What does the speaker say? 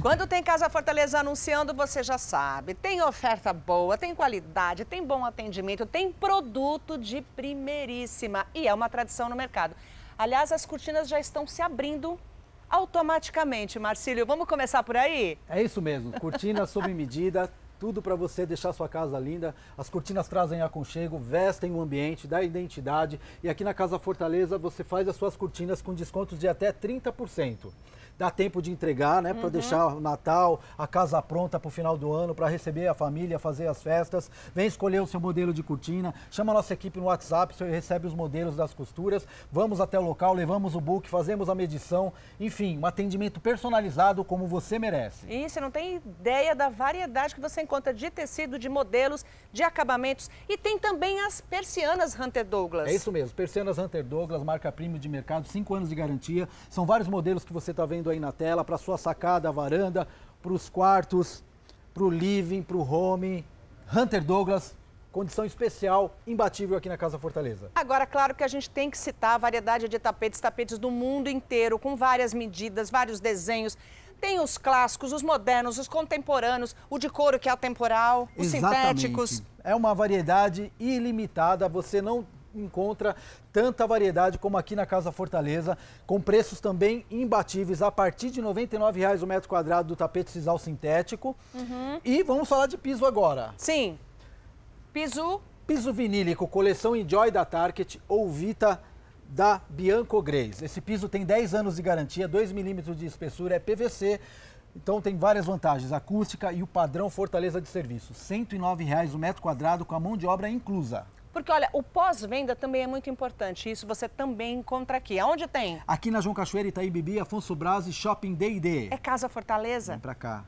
Quando tem Casa Fortaleza anunciando, você já sabe. Tem oferta boa, tem qualidade, tem bom atendimento, tem produto de primeiríssima. E é uma tradição no mercado. Aliás, as cortinas já estão se abrindo automaticamente. Marcílio, vamos começar por aí? É isso mesmo. Cortinas sob medida, tudo para você deixar sua casa linda. As cortinas trazem aconchego, vestem o ambiente, dá identidade. E aqui na Casa Fortaleza você faz as suas cortinas com descontos de até 30% dá tempo de entregar, né? Para uhum. deixar o Natal, a casa pronta para o final do ano, para receber a família, fazer as festas. Vem escolher o seu modelo de cortina, chama a nossa equipe no WhatsApp, você recebe os modelos das costuras. Vamos até o local, levamos o book, fazemos a medição. Enfim, um atendimento personalizado como você merece. E você não tem ideia da variedade que você encontra de tecido, de modelos, de acabamentos. E tem também as persianas Hunter Douglas. É isso mesmo, persianas Hunter Douglas, marca premium de mercado, 5 anos de garantia. São vários modelos que você está vendo aí na tela para sua sacada, varanda, para os quartos, para o living, para o home. Hunter Douglas, condição especial, imbatível aqui na Casa Fortaleza. Agora, claro que a gente tem que citar a variedade de tapetes, tapetes do mundo inteiro, com várias medidas, vários desenhos. Tem os clássicos, os modernos, os contemporâneos, o de couro que é atemporal, os Exatamente. sintéticos. É uma variedade ilimitada, você não encontra tanta variedade como aqui na Casa Fortaleza, com preços também imbatíveis, a partir de R$ 99,00 o metro quadrado do tapete sisal sintético. Uhum. E vamos falar de piso agora. Sim. Piso... Piso vinílico, coleção Enjoy da Target ou Vita da Bianco Grace. Esse piso tem 10 anos de garantia, 2 milímetros de espessura, é PVC, então tem várias vantagens, acústica e o padrão Fortaleza de serviço. R$ 109,00 o metro quadrado com a mão de obra inclusa. Porque, olha, o pós-venda também é muito importante. Isso você também encontra aqui. Aonde tem? Aqui na João Cachoeira, Itaí Bibi, Afonso Braz e Shopping D&D. É Casa Fortaleza? Vem pra cá.